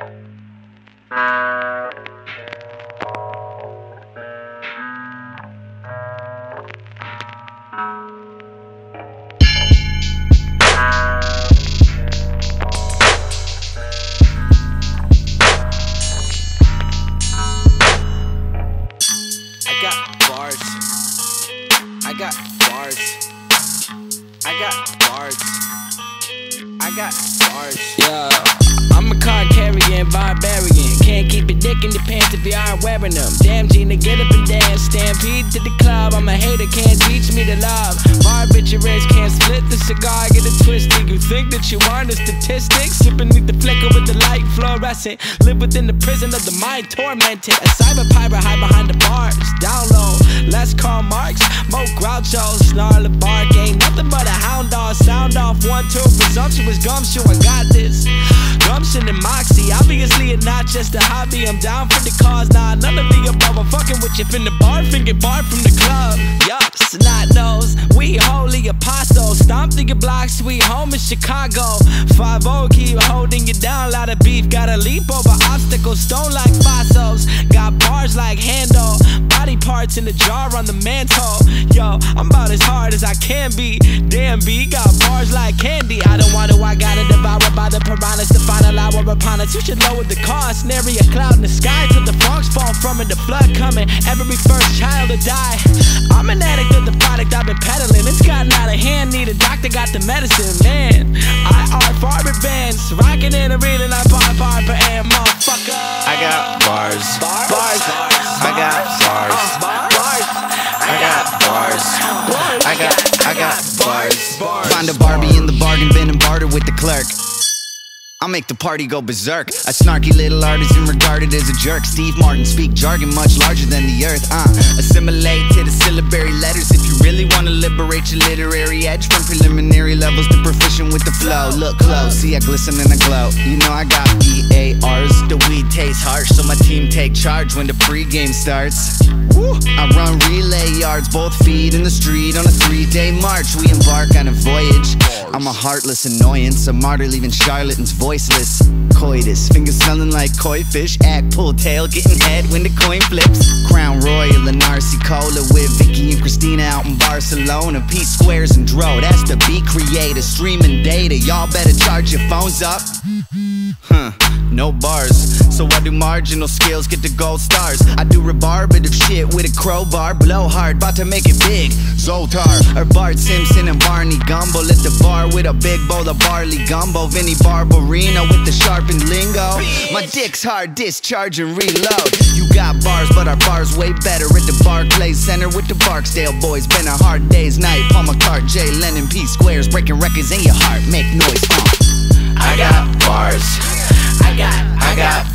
I got bars. I got bars. I got bars. Yeah, I'm a car carrying barbarian. Can't keep a dick in the pants if you aren't wearing them. Damn, Gina, get up and dance. Stampede to the club. I'm a hater, can't teach me to love. Bar bitch, your race can't split the cigar. Get it twisted. You think that you are the statistic? Sipping beneath the flicker with the light fluorescent. Live within the prison of the mind tormented. A cyber pirate hide behind the bars. Down low, less Karl Marx, more Groucho, snarl a bark. Ain't nothing but a dog. Sound off one, two, presumptuous gumshoe. I got this. Gumption and moxie. Obviously, it's not just a hobby. I'm down for the cause. Nah, none of the above. I'm fucking with you the bar, finger bar from the club. Yup, snot nose. We holy apostles. Stomp through your block, sweet home in Chicago. 5 keep holding you down. Lot of beef, gotta leap over obstacles. Stone like fossils. Got bars like handle. Parts in the jar on the mantle. Yo, I'm about as hard as I can be. Damn, B got bars like candy. I don't want to, I got it devoured by the piranhas. The final hour upon us. You should lower the cost. Nary a cloud in the sky till the frogs fall from it. The flood coming. Every first child to die. I'm an addict of the product I've been peddling. It's gotten out of hand. Need a doctor, got the medicine. Man, I are far advanced. Rocking in a reading like bar per AM, motherfucker. I got bars. Bars. I I got I got bars. Bars. Find a Barbie in the bargain bin and barter with the clerk. I'll make the party go berserk. A snarky little artisan regarded as a jerk. Steve Martin speak jargon much larger than the earth. Uh, assimilate to the syllabary letters if you really wanna liberate your literary edge from preliminary levels to proficient with the flow. Look close, see I glisten and I glow. You know I got PARs. The weed tastes harsh, so my team take charge when the pregame starts. I run relay yards, both feet in the street on a three-day march. We embark on a voyage. I'm a heartless annoyance, a martyr leaving charlatans voiceless. Coitus, fingers smelling like koi fish. Act pull tail, getting head when the coin flips. Crown Royal and RC Cola with Vicky and Cristina out in Barcelona. P squares and dro, that's the B creator. Streaming data, y'all better charge your phones up. No bars. So I do marginal skills, get the gold stars. I do rebarbative shit with a crowbar, blow hard, about to make it big. Zoltar, or Bart Simpson and Barney Gumble. Lit the bar with a big bowl of barley gumbo. Vinnie Barbarino with the sharpened lingo. My dick's hard, discharge and reload. You got bars, but our bars way better at the Barclays Center with the Barksdale boys. Been a hard day's night. Paul McCart, Jay Lennon, P squares, breaking records in your heart. Make noise. I got bars. I got, I got